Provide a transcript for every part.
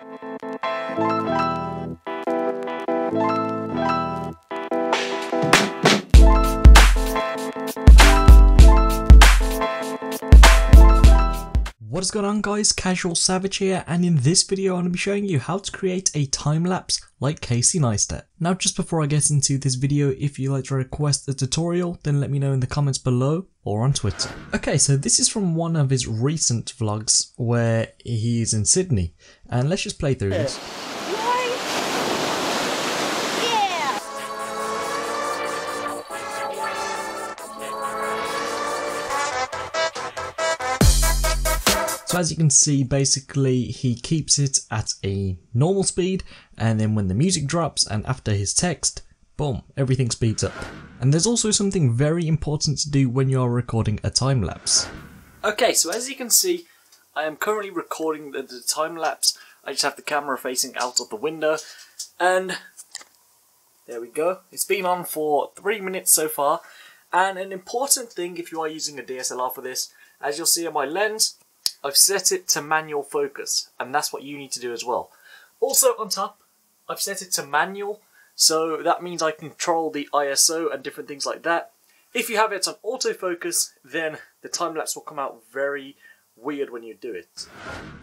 What is going on guys, Casual Savage here and in this video I'm going to be showing you how to create a time lapse like Casey Neistat. Now just before I get into this video, if you'd like to request a tutorial then let me know in the comments below or on Twitter. Okay so this is from one of his recent vlogs where he is in Sydney and let's just play through uh, this. So as you can see, basically he keeps it at a normal speed and then when the music drops and after his text, boom, everything speeds up. And there's also something very important to do when you're recording a time lapse. Okay, so as you can see, I am currently recording the, the time lapse. I just have the camera facing out of the window and there we go. It's been on for three minutes so far. And an important thing if you are using a DSLR for this, as you'll see on my lens, I've set it to manual focus, and that's what you need to do as well. Also on top, I've set it to manual, so that means I control the ISO and different things like that. If you have it on autofocus, then the time lapse will come out very weird when you do it.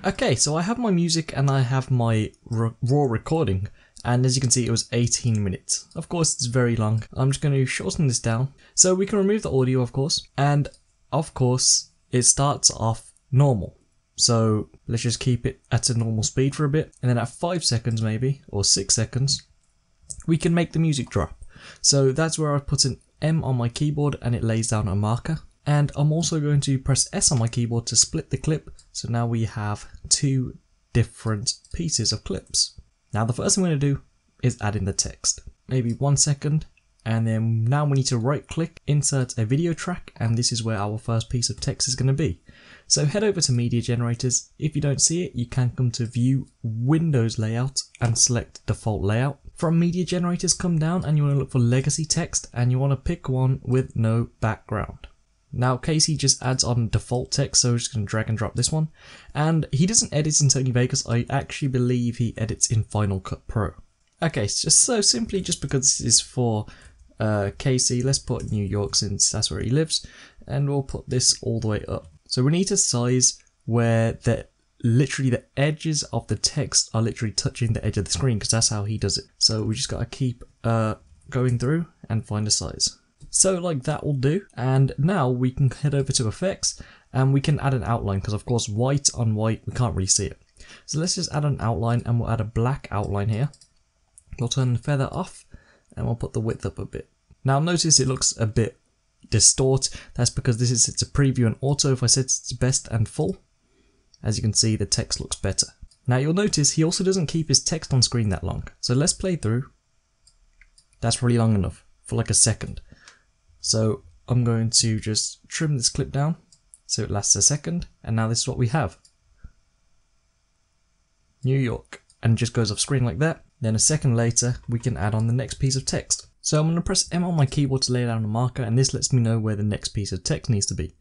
Okay, so I have my music and I have my raw recording, and as you can see it was 18 minutes. Of course it's very long. I'm just going to shorten this down. So we can remove the audio of course, and of course it starts off normal. So let's just keep it at a normal speed for a bit. And then at 5 seconds maybe, or 6 seconds, we can make the music drop. So that's where I put an M on my keyboard and it lays down a marker. And I'm also going to press S on my keyboard to split the clip. So now we have two different pieces of clips. Now the first thing we're going to do is add in the text. Maybe one second. And then now we need to right click, insert a video track, and this is where our first piece of text is going to be. So head over to media generators. If you don't see it, you can come to view Windows layout and select default layout. From media generators come down and you want to look for legacy text and you want to pick one with no background. Now Casey just adds on default text so we're just going to drag and drop this one. And he doesn't edit in Sony Vegas, I actually believe he edits in Final Cut Pro. Okay, so so simply just because this is for uh, Casey, let's put New York since that's where he lives and we'll put this all the way up. So we need a size where the literally the edges of the text are literally touching the edge of the screen because that's how he does it. So we just got to keep uh, going through and find a size. So like that will do. And now we can head over to effects and we can add an outline because of course white on white, we can't really see it. So let's just add an outline and we'll add a black outline here. We'll turn the feather off and we'll put the width up a bit. Now notice it looks a bit distort. That's because this is it's a preview and auto. If I set it to best and full, as you can see, the text looks better. Now you'll notice he also doesn't keep his text on screen that long. So let's play through. That's really long enough for like a second. So I'm going to just trim this clip down so it lasts a second. And now this is what we have. New York. And just goes off screen like that. Then a second later, we can add on the next piece of text. So I'm going to press M on my keyboard to lay down a marker and this lets me know where the next piece of text needs to be.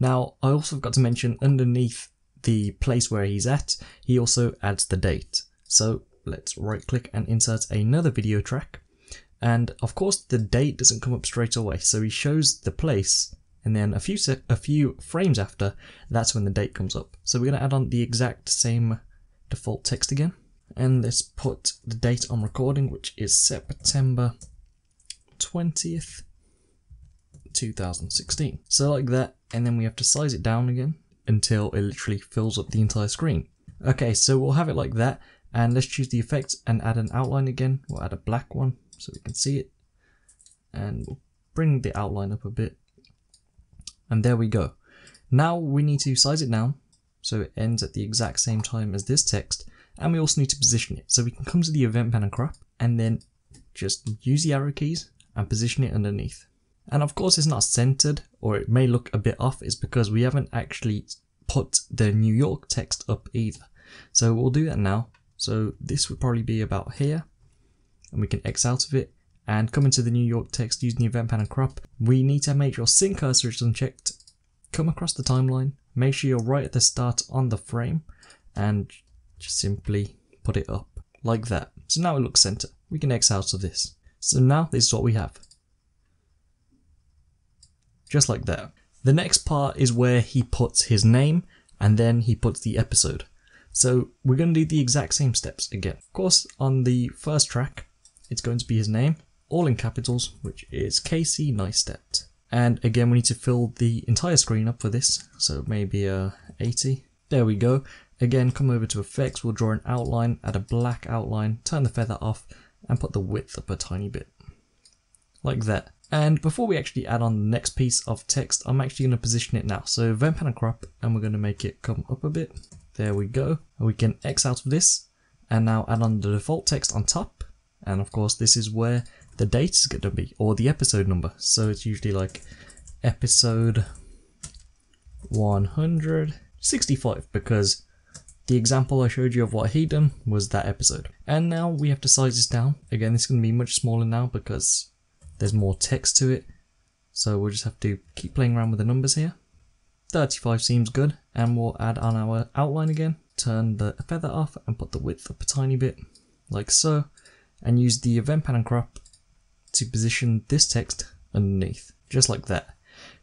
Now I also forgot to mention underneath the place where he's at, he also adds the date. So let's right click and insert another video track. And of course the date doesn't come up straight away. So he shows the place and then a few a few frames after, that's when the date comes up. So we're going to add on the exact same default text again. And let's put the date on recording, which is September 20th, 2016. So like that, and then we have to size it down again until it literally fills up the entire screen. Okay, so we'll have it like that, and let's choose the effect and add an outline again. We'll add a black one so we can see it, and we'll bring the outline up a bit. And there we go. Now we need to size it down so it ends at the exact same time as this text, and we also need to position it. So we can come to the event pan and crop and then just use the arrow keys and position it underneath. And of course it's not centered or it may look a bit off is because we haven't actually put the New York text up either. So we'll do that now. So this would probably be about here and we can X out of it and come into the New York text using the event pan and crop. We need to make sure sync cursor is unchecked. Come across the timeline, make sure you're right at the start on the frame and just simply put it up like that. So now it looks center. We can X out of this. So now this is what we have. Just like that. The next part is where he puts his name and then he puts the episode. So we're going to do the exact same steps again. Of course, on the first track, it's going to be his name, all in capitals, which is Casey Neistat. And again, we need to fill the entire screen up for this, so maybe a 80. There we go. Again, come over to effects, we'll draw an outline, add a black outline, turn the feather off, and put the width up a tiny bit. Like that. And before we actually add on the next piece of text, I'm actually going to position it now. So event pan and crop, and we're going to make it come up a bit. There we go. And we can X out of this, and now add on the default text on top. And of course, this is where the date is going to be, or the episode number. So it's usually like episode 165, because the example I showed you of what he done was that episode. And now we have to size this down. Again, this is going to be much smaller now because there's more text to it. So we'll just have to keep playing around with the numbers here. 35 seems good. And we'll add on our outline again. Turn the feather off and put the width up a tiny bit, like so. And use the event and crop to position this text underneath, just like that.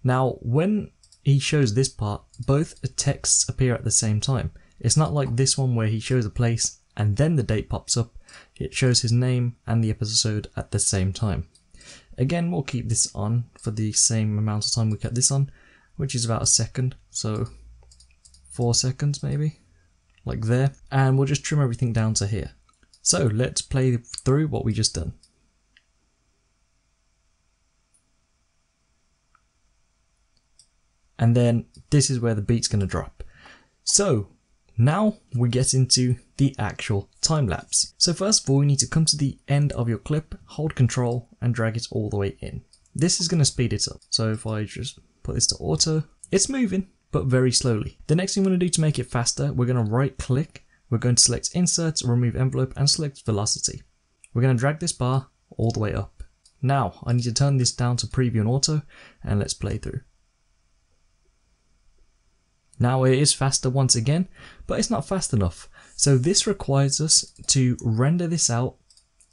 Now, when he shows this part, both texts appear at the same time. It's not like this one where he shows a place and then the date pops up. It shows his name and the episode at the same time. Again, we'll keep this on for the same amount of time we kept this on, which is about a second, so four seconds maybe, like there. And we'll just trim everything down to here. So let's play through what we just done. And then this is where the beat's going to drop. So now we get into the actual time lapse. So first of all, we need to come to the end of your clip, hold control and drag it all the way in. This is going to speed it up. So if I just put this to auto, it's moving, but very slowly. The next thing we're going to do to make it faster, we're going to right click, we're going to select insert, remove envelope and select velocity. We're going to drag this bar all the way up. Now I need to turn this down to preview and auto and let's play through. Now it is faster once again, but it's not fast enough. So this requires us to render this out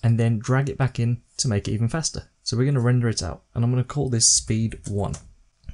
and then drag it back in to make it even faster. So we're going to render it out and I'm going to call this speed 1.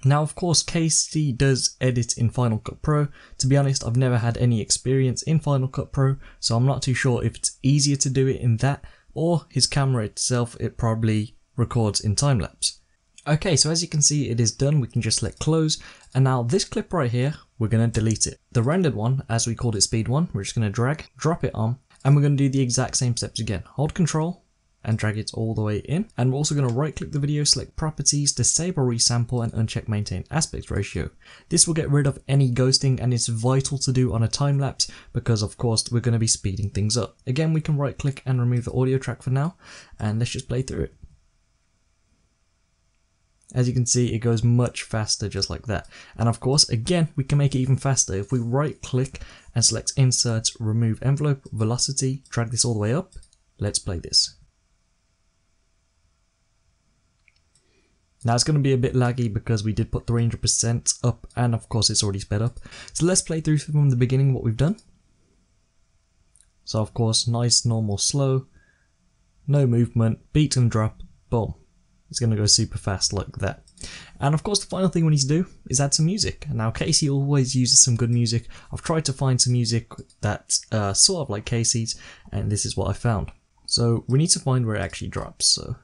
Now of course Casey does edit in Final Cut Pro. To be honest I've never had any experience in Final Cut Pro so I'm not too sure if it's easier to do it in that or his camera itself it probably records in time lapse. Okay, so as you can see, it is done. We can just let close. And now this clip right here, we're going to delete it. The rendered one, as we called it speed one, we're just going to drag, drop it on, and we're going to do the exact same steps again. Hold control and drag it all the way in. And we're also going to right click the video, select properties, disable resample and uncheck maintain aspect ratio. This will get rid of any ghosting and it's vital to do on a time lapse because of course we're going to be speeding things up. Again, we can right click and remove the audio track for now and let's just play through it. As you can see, it goes much faster just like that. And of course, again, we can make it even faster. If we right click and select insert, remove envelope, velocity, drag this all the way up, let's play this. Now it's going to be a bit laggy because we did put 300% up and of course it's already sped up. So let's play through from the beginning what we've done. So of course, nice, normal, slow, no movement, beat and drop, boom. It's going to go super fast like that. And of course, the final thing we need to do is add some music. And now, Casey always uses some good music. I've tried to find some music that's uh, sort of like Casey's, and this is what I found. So we need to find where it actually drops. So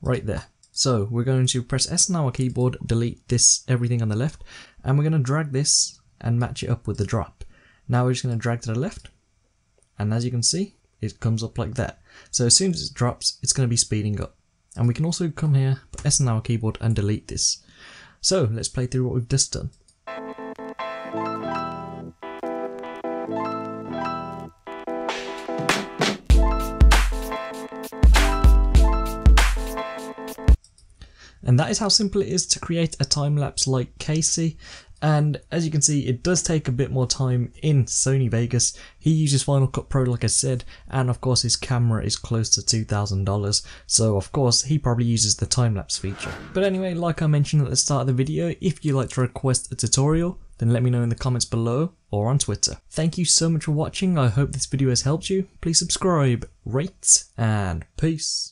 right there. So we're going to press S on our keyboard, delete this everything on the left, and we're going to drag this and match it up with the drop. Now we're just going to drag to the left, and as you can see, it comes up like that. So as soon as it drops, it's going to be speeding up. And we can also come here, put S on our keyboard and delete this. So let's play through what we've just done. And that is how simple it is to create a time lapse like Casey. And as you can see, it does take a bit more time in Sony Vegas. He uses Final Cut Pro, like I said, and of course his camera is close to $2,000. So of course, he probably uses the time-lapse feature. But anyway, like I mentioned at the start of the video, if you'd like to request a tutorial, then let me know in the comments below or on Twitter. Thank you so much for watching, I hope this video has helped you. Please subscribe, rate, and peace.